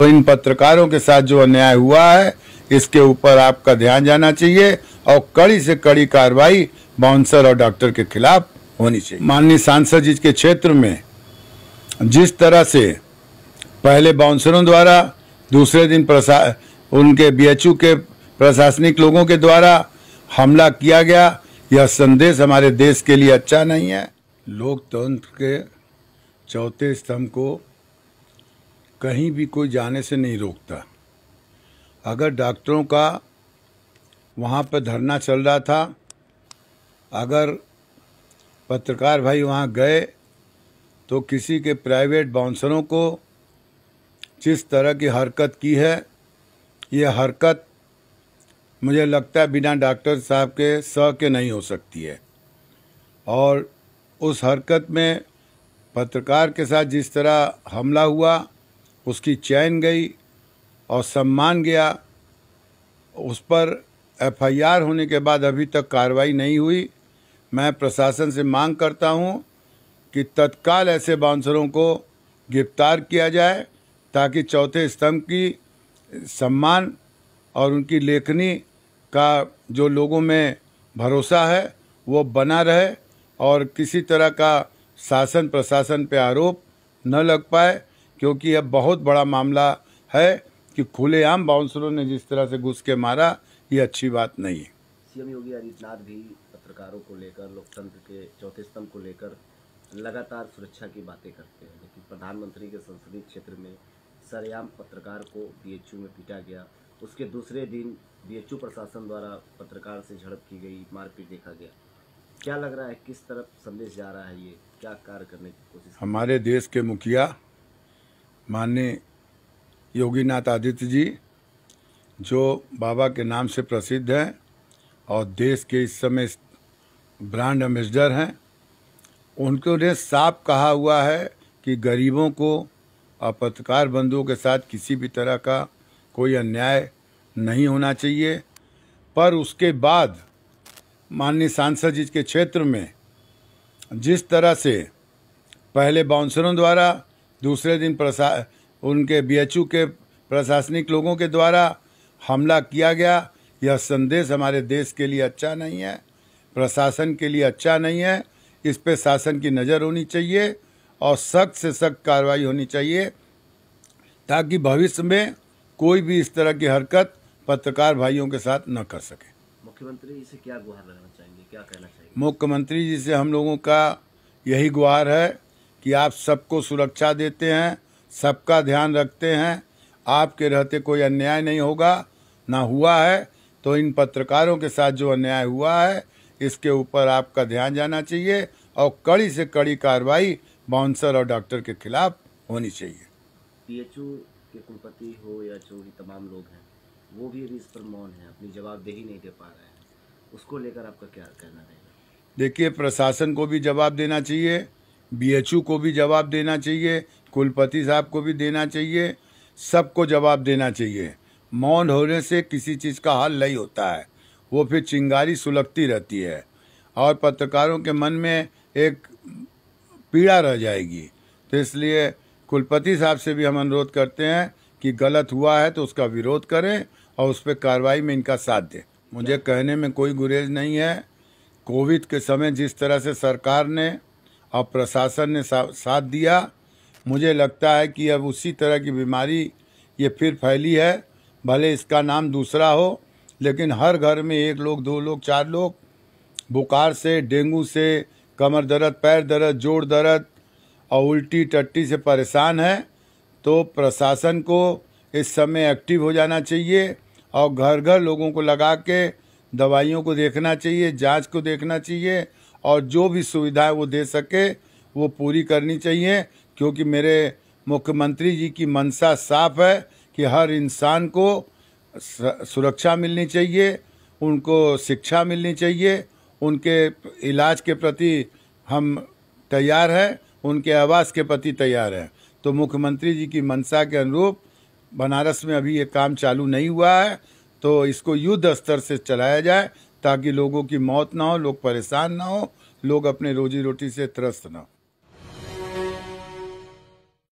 तो इन पत्रकारों के साथ जो अन्याय हुआ है, इसके ऊपर आपका ध्यान जाना चाहिए और कड़ी से कड़ी कार्रवाई बाउंसर और डॉक्टर के खिलाफ होनी चाहिए। माननीय सांसद जी के क्षेत्र में जिस तरह से पहले बाउंसरों द्वारा, दूसरे दिन प्रशा उनके बीएचयू के प्रशासनिक लोगों के द्वारा हमला किया गया, यह संदेश हमारे देश के लिए अच्छा नहीं है। लोकतंत्र के चौथे स्तंभ को कहीं भी कोई जाने से नहीं रोकता। अगर डॉक्टरों का वहाँ पर धरना चल रहा था, अगर पत्रकार भाई वहाँ गए तो किसी के प्राइवेट बाउंसरों को जिस तरह की हरकत की है, ये हरकत मुझे लगता है बिना डॉक्टर साहब के स के नहीं हो सकती है। और उस हरकत में पत्रकार के साथ जिस तरह हमला हुआ उसकी चैन गई और सम्मान गया। उस पर एफआईआर होने के बाद अभी तक कार्रवाई नहीं हुई। मैं प्रशासन से मांग करता हूँ कि तत्काल ऐसे बाउंसरों को गिरफ़्तार किया जाए ताकि चौथे स्तंभ की सम्मान और उनकी लेखनी का जो लोगों में भरोसा है, वो बना रहे और किसी तरह का शासन प्रशासन पे आरोप न लग पाए। क्योंकि अब बहुत बड़ा मामला है कि खुलेआम बाउंसरों ने जिस तरह से घुस के मारा ये अच्छी बात नहीं है। सीएम योगी आदित्यनाथ भी पत्रकारों को लेकर लोकतंत्र के चौथे स्तंभ को लेकर लगातार सुरक्षा की बातें करते हैं। लेकिन प्रधानमंत्री के संसदीय क्षेत्र में सरेआम पत्रकार को बीएचयू में पीटा गया। उसके दूसरे दिन बीएचयू प्रशासन द्वारा पत्रकार से झड़प की गई मारपीट देखा गया। क्या लग रहा है किस तरफ़ संदेश जा रहा है ये? क्या कार्य करने की कोशिश हमारे देश के मुखिया माननीय योगीनाथ आदित्य जी, जो बाबा के नाम से प्रसिद्ध हैं और देश के इस समय ब्रांड एम्बेसडर हैं उनको ने साफ़ कहा हुआ है कि गरीबों को और पत्रकार बंधुओं के साथ किसी भी तरह का कोई अन्याय नहीं होना चाहिए। पर उसके बाद माननीय सांसद जी के क्षेत्र में जिस तरह से पहले बाउंसरों द्वारा दूसरे दिन प्रशा उनके बीएचयू के प्रशासनिक लोगों के द्वारा हमला किया गया। यह संदेश हमारे देश के लिए अच्छा नहीं है प्रशासन के लिए अच्छा नहीं है। इस पर शासन की नज़र होनी चाहिए और सख्त से सख्त कार्रवाई होनी चाहिए ताकि भविष्य में कोई भी इस तरह की हरकत पत्रकार भाइयों के साथ न कर सके। मुख्यमंत्री जी से क्या गुहार लगाना चाहेंगे? क्या कहना चाहिए मुख्यमंत्री जी से हम लोगों का यही गुहार है कि आप सबको सुरक्षा देते हैं सबका ध्यान रखते हैं। आपके रहते कोई अन्याय नहीं होगा ना हुआ है तो इन पत्रकारों के साथ जो अन्याय हुआ है इसके ऊपर आपका ध्यान जाना चाहिए और कड़ी से कड़ी कार्रवाई बाउंसर और डॉक्टर के खिलाफ होनी चाहिए। पीएचयू के कुलपति हो या जो भी तमाम लोग हैं वो भी अभी इस पर मौन है अपनी जवाबदेही नहीं दे पा रहे हैं। उसको लेकर आपका क्या कहना रहेगा? देखिए प्रशासन को भी जवाब देना चाहिए बीएचयू को भी जवाब देना चाहिए, कुलपति साहब को भी देना चाहिए, सबको जवाब देना चाहिए। मौन होने से किसी चीज़ का हल नहीं होता है। वो फिर चिंगारी सुलगती रहती है और पत्रकारों के मन में एक पीड़ा रह जाएगी। तो इसलिए कुलपति साहब से भी हम अनुरोध करते हैं कि गलत हुआ है तो उसका विरोध करें और उस पर कार्रवाई में इनका साथ दें। मुझे कहने में कोई गुरेज नहीं है। कोविड के समय जिस तरह से सरकार ने और प्रशासन ने सा, साथ दिया। मुझे लगता है कि अब उसी तरह की बीमारी ये फिर फैली है भले इसका नाम दूसरा हो लेकिन हर घर में एक लोग दो लोग चार लोग बुखार से डेंगू से कमर दर्द पैर दर्द जोड़ दर्द और उल्टी टट्टी से परेशान है तो प्रशासन को इस समय एक्टिव हो जाना चाहिए और घर घर लोगों को लगा के दवाइयों को देखना चाहिए जाँच को देखना चाहिए और जो भी सुविधाएँ वो दे सके, वो पूरी करनी चाहिए, क्योंकि मेरे मुख्यमंत्री जी की मंशा साफ़ है कि हर इंसान को सुरक्षा मिलनी चाहिए, उनको शिक्षा मिलनी चाहिए, उनके इलाज के प्रति हम तैयार हैं, उनके आवास के प्रति तैयार हैं। तो मुख्यमंत्री जी की मंशा के अनुरूप बनारस में अभी ये काम चालू नहीं हुआ है तो इसको युद्ध स्तर से चलाया जाए ताकि लोगों की मौत ना हो, लोग परेशान ना हो, लोग अपने रोजी रोटी से त्रस्त ना हो।